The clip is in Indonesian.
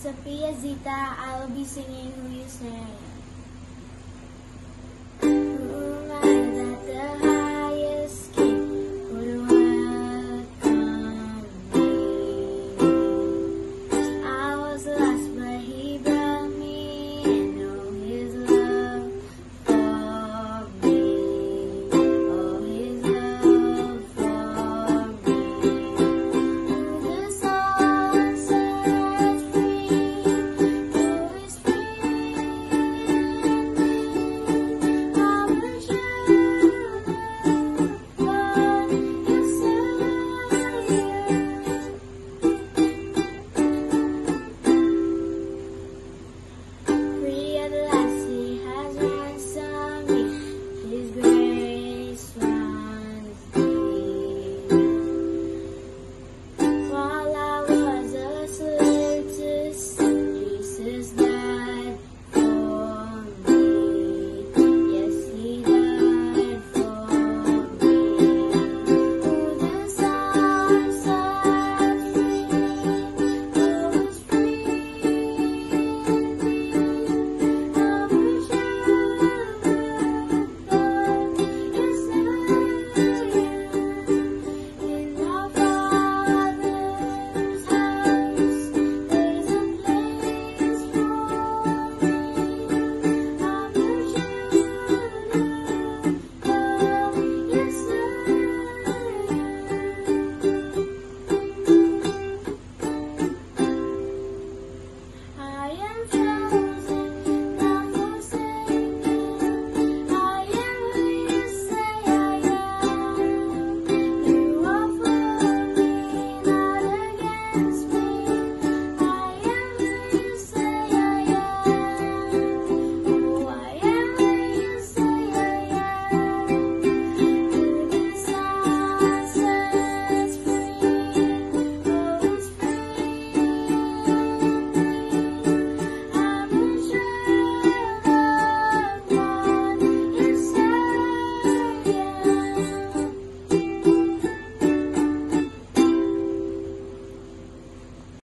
Sophia Zita, I'll be singing Who You